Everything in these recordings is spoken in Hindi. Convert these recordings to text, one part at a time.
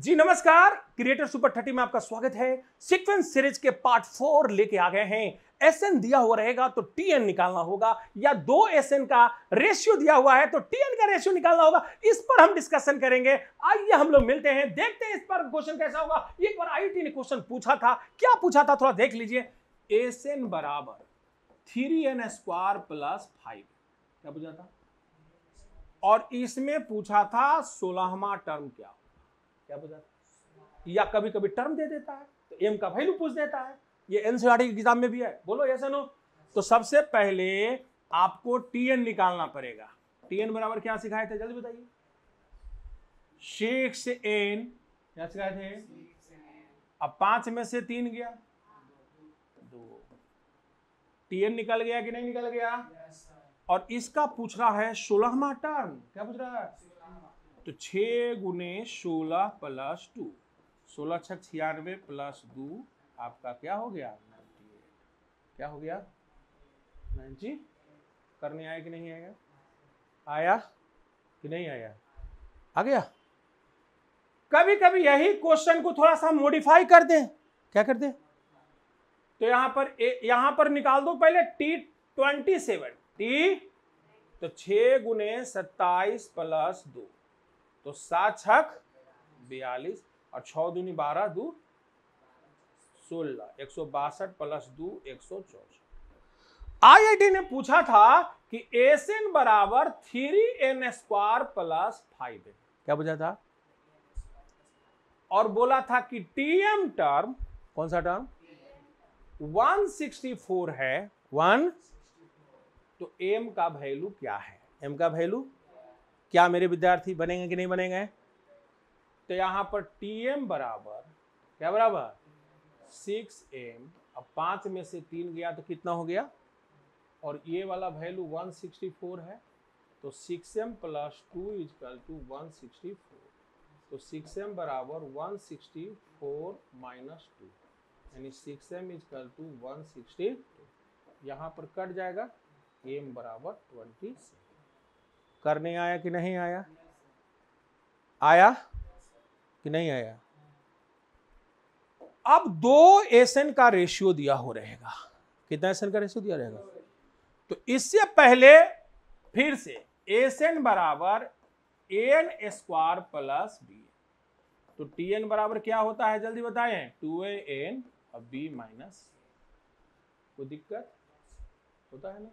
जी नमस्कार क्रिएटर सुपर थर्टी में आपका स्वागत है। सीक्वेंस सीरीज़ के पार्ट फोर लेके आ गए हैं। एस एन दिया हुआ रहेगा तो टी एन निकालना होगा, या दो एस एन का रेशियो दिया हुआ है तो टी एन का रेशियो निकालना होगा। इस पर हम डिस्कशन करेंगे। आइए हम लोग मिलते हैं, देखते हैं इस पर क्वेश्चन कैसा होगा। एक बार आईटी ने क्वेश्चन पूछा था। क्या पूछा था? थोड़ा देख लीजिए। एस एन बराबर three N square plus five क्या पूछा था? और इसमें पूछा था सोलहवा टर्म क्या क्या पूछा था? या कभी कभी टर्म दे देता है तो एम का वैल्यू पूछ देता है। ये एनसीआरटी की किताब में भी है। बोलो ऐसा नो तो सबसे पहले आपको टीएन निकालना पड़ेगा। टीएन बराबर क्या सिखाए थे? जल्दी बताइए। सिक्स एन क्या सिखाए थे? अब पाँच में से तीन गया। दो। टीएन निकल गया कि नहीं निकल गया? और इसका पूछ रहा है सोलहवा टर्म क्या पूछ रहा है? तो छ गुने सोलह प्लस टू सोलह छक छियानवे प्लस दो, आपका क्या हो गया? नाइन्टी एट क्या हो गया? नाइन्टी। करने आया कि नहीं आएगा आया कि नहीं आया? आ गया। कभी कभी यही क्वेश्चन को थोड़ा सा मॉडिफाई कर दें। क्या कर दें? तो यहाँ पर यहाँ पर निकाल दो पहले टी ट्वेंटी सेवन टी तो छ गुने सत्ताईस प्लस दो। तो सात छक, बयालीस, और छ दूनी बारह, दू सोलह, एक सौ बासठ प्लस दो, एक सौ चौसठ। आई ने पूछा था कि एस एन बराबर three N square plus five N क्या पूछा था? और बोला था कि टीएम टर्म, कौन सा टर्म? 164 है। वन? तो एम का वैल्यू क्या है? एम का वैल्यू क्या मेरे विद्यार्थी बनेंगे कि नहीं बनेंगे? तो यहाँ पर टीएम बराबर, क्या बराबर? सिक्स एम अब पाँच में से तीन गया तो कितना हो गया? और ये वाला वैल्यू 164 है तो six M plus two equal two one sixty four तो सिक्स एम बराबर one sixty four minus two यानी six M equal two one sixty two यहाँ पर कट जाएगा एम बराबर ट्वेंटी करने आया कि नहीं आया? आया कि नहीं आया? अब दो एसएन का रेशियो दिया हो रहेगा। कितना एसएन का रेशियो दिया रहेगा? तो इससे पहले फिर से एसएन बराबर एन स्क्वायर प्लस बी तो टी एन बराबर क्या होता है? जल्दी बताएँ। टू ए एन और बी माइनस कोई दिक्कत? होता है ना?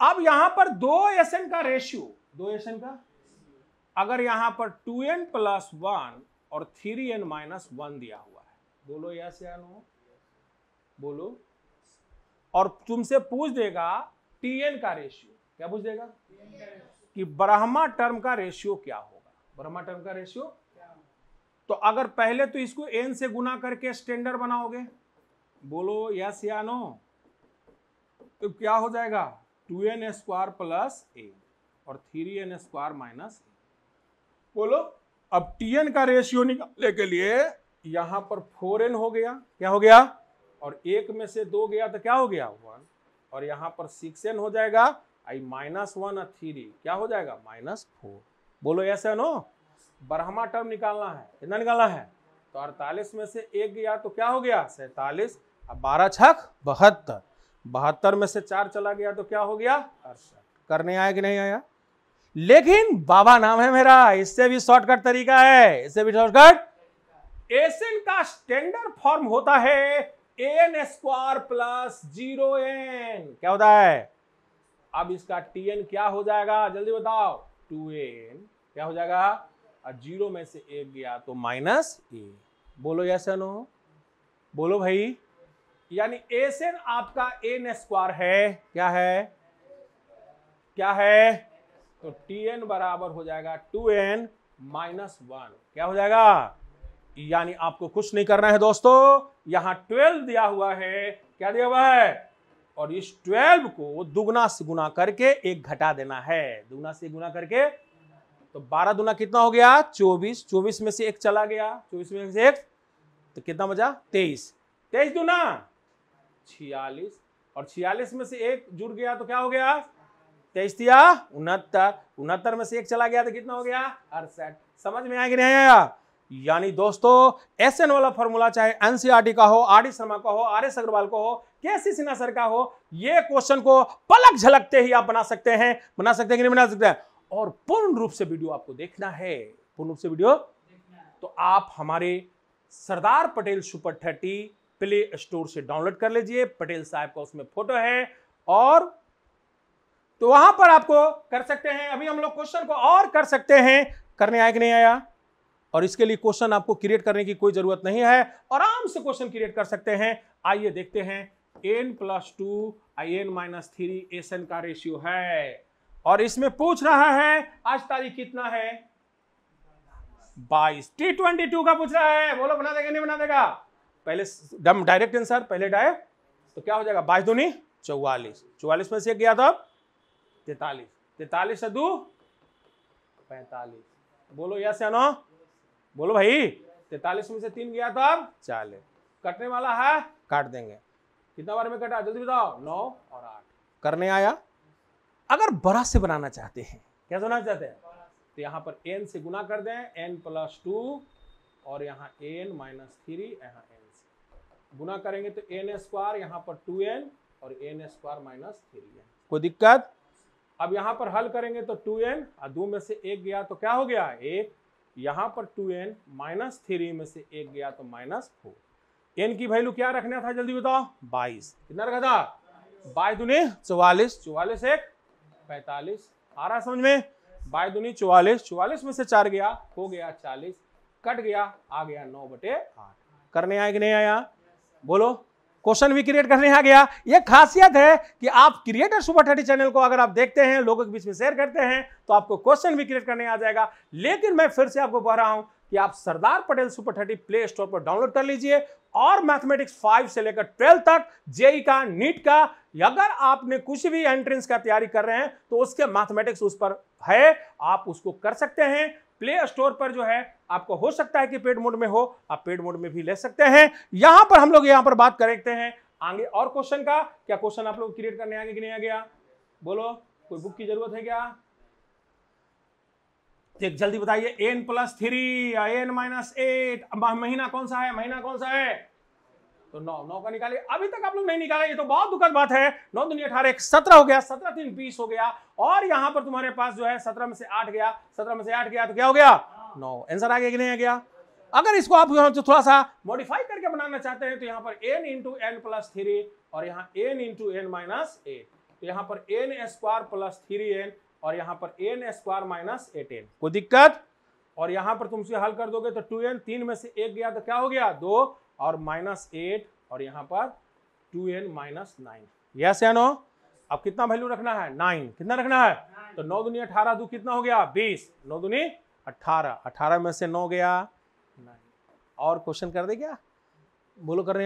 अब यहाँ पर दो एस एन का रेशियो दो एस एन का? अगर यहाँ पर टू एन प्लस वन और थ्री एन माइनस वन दिया हुआ है। बोलो यस या नो बोलो। और तुमसे पूछ देगा टी एन का रेशियो क्या पूछ देगा? कि ब्रह्मा टर्म का रेशियो क्या होगा? ब्रह्मा टर्म का रेशियो तो अगर पहले तो इसको एन से गुना करके स्टैंडर्ड बनाओगे। बोलो यस या नो तो क्या हो जाएगा? Two N square plus A और three N square minus A. बोलो, अब टी एन का रेशियो निकालने के लिए यहाँ पर फोर एन हो गया। क्या हो गया? और एक में से दो गया तो क्या हो गया? वन। और यहाँ पर सिक्स एन हो जाएगा। आई माइनस वन और थ्री। क्या हो जाएगा? Minus four. बोलो ऐसा नो ब्रह्मा टर्म निकालना है। कितना निकालना है? तो अड़तालीस में से एक गया तो क्या हो गया? सैतालीस। अब बारह छक बहत्तर। बहत्तर में से चार चला गया तो क्या हो गया? अड़सठ करने आया कि नहीं आया? लेकिन बाबा नाम है मेरा इससे भी शॉर्टकट तरीका है। इससे भी शॉर्टकट एसएन का स्टैंडर्ड फॉर्म होता है N square plus zero N. क्या होता है? अब इसका टी एन क्या हो जाएगा? जल्दी बताओ। Two N. क्या हो जाएगा? और ज़ीरो में से एक गया तो माइनस ए। बोलो यस नो बोलो भाई। यानी एस एन आपका एन स्क्वायर है, क्या है? क्या है? तो टी एन बराबर हो जाएगा टू एन माइनस वन। क्या हो जाएगा? यानी आपको कुछ नहीं करना है दोस्तों, यहाँ ट्वेल्व दिया हुआ है। क्या दिया हुआ है? और इस ट्वेल्व को दुगना से गुना करके एक घटा देना है। दुगना से गुना करके तो बारह दुना कितना हो गया? चौबीस। चौबीस में से एक चला गया। चौबीस में से एक तो कितना बचा? तेईस। तेईस दुना छियालीस। और छियालीस में से एक जुड़ गया तो क्या हो गया? तेईस दिया उनहत्तर। उनहत्तर में से एक चला गया तो कितना हो गया? अड़सठ। समझ में आया कि नहीं आया? यानी दोस्तों एस एन वाला फॉर्मूला चाहे एनसीआरटी का हो आर डी शर्मा का हो आर एस अग्रवाल का हो के सी सिन्हा सर का हो ये क्वेश्चन को पलक झलकते ही आप बना सकते हैं। बना सकते हैं कि नहीं बना सकते हैं? और पूर्ण रूप से वीडियो आपको देखना है। पूर्ण रूप से वीडियो? तो आप हमारे Sardar Patel super thirty play store से डाउनलोड कर लीजिए। पटेल साहब का उसमें फ़ोटो है। और तो वहाँ पर आपको कर सकते हैं। अभी हम लोग क्वेश्चन को और कर सकते हैं। करने आया कि नहीं आया? और इसके लिए क्वेश्चन आपको क्रिएट करने की कोई ज़रूरत नहीं है। आराम से क्वेश्चन क्रिएट कर सकते हैं। आइए देखते हैं। N plus two, I N minus three, S N का रेशियो है। और इसमें पूछ रहा है, आज तारीख कितना है? बाईस। टी ट्वेंटी टू का पूछ रहा है। बोलो, बना देगा नहीं बना देगा? पहले डम डायरेक्ट आंसर पहले डायरेक्ट तो क्या हो जाएगा? बाईस दूनी, चौवालीस। चौवालीस में से गया था, तैतालीस। तैतालीस से दो, पैंतालीस। बोलो यस या नो बोलो भाई, तैतालीस में से तीन गया था, चालीस। कटने वाला है, काट देंगे। कितना बार में कटा? जल्दी बताओ। नौ और आठ। करने आया? अगर बड़ा से बनाना चाहते हैं, क्या बनाना चाहते हैं? तो यहाँ पर एन से गुना कर दें एन प्लस टू और यहाँ एन माइनस थ्री यहाँ एन गुना करेंगे तो एन स्क्वायर यहाँ पर टू एन और N square minus three N. कोई दिक्कत? अब यहाँ पर हल करेंगे तो टू एन और दो में से एक गया तो क्या हो गया? एक। यहाँ पर टू एन माइनस थ्री में से एक गया तो माइनस फोर। एन की वैल्यू क्या रखना था जल्दी बताओ? बाईस। कितना रखा था? बाईस दुनी चौवालीस। चौवालीस एक पैंतालीस। आ रहा समझ में? बाईस दुनी चौवालीस। चौवालीस में से चार गया हो गया चालीस। कट गया आ गया नौ बटे आठ। करने आया कि नहीं आया? बोलो क्वेश्चन भी क्रिएट करने आ गया। ये खासियत है कि आप क्रिएटर सुपर थर्टी चैनल को अगर आप देखते हैं, लोगों के बीच में शेयर करते हैं तो आपको क्वेश्चन भी क्रिएट करने आ जाएगा। लेकिन मैं फिर से आपको कह रहा हूँ कि आप Sardar Patel super thirty play store पर डाउनलोड कर लीजिए और मैथमेटिक्स फाइव से लेकर ट्वेल्थ तक जेई का नीट का, अगर आपने कुछ भी एंट्रेंस का तैयारी कर रहे हैं तो उसके मैथमेटिक्स उस पर है, आप उसको कर सकते हैं। प्ले स्टोर पर जो है, आपको हो सकता है कि पेड मोड में हो, आप पेड मोड में भी ले सकते हैं। यहाँ पर हम लोग यहाँ पर बात करते हैं। आगे और क्वेश्चन का, क्या क्वेश्चन आप लोग क्रिएट करने आगे कि नहीं आ गया बोलो, कोई बुक की ज़रूरत है क्या? देख, जल्दी बताइए N plus three N minus eight महीना कौन सा है? महीना कौन सा है? तो नौ नौ का निकालिए। अभी तक आप लोग नहीं निकाले, ये तो बहुत दुखद बात है। नौ दुनिया अठारह, एक सत्रह हो गया, सत्रह तीन बीस हो गया, और यहाँ पर तुम्हारे पास जो है सत्रह में से आठ गया, सत्रह में से आठ गया तो क्या हो गया? नौ। आंसर आ गया कि नहीं आ गया? अगर इसको आप जो थोड़ा सा मॉडिफाई करके बनाना चाहते हैं तो यहाँ पर N into N plus three और यहाँ N into N minus eight तो यहाँ पर N square plus three N और यहाँ पर N square minus eight N कोई दिक्कत? और यहाँ पर तुमसे हल कर दोगे तो टू एन तीन में से एक गया तो क्या हो गया? दो। और माइनस एट और यहाँ पर two N minus nine yes या नो अब कितना वैल्यू रखना है? नाइन कितना रखना है? तो नौ दुनिया अठारह दो कितना हो गया? बीस। नौ दुनी अठारह। अठारह में से नौ गया। नाइन और क्वेश्चन कर दे क्या? बोलो कर रहे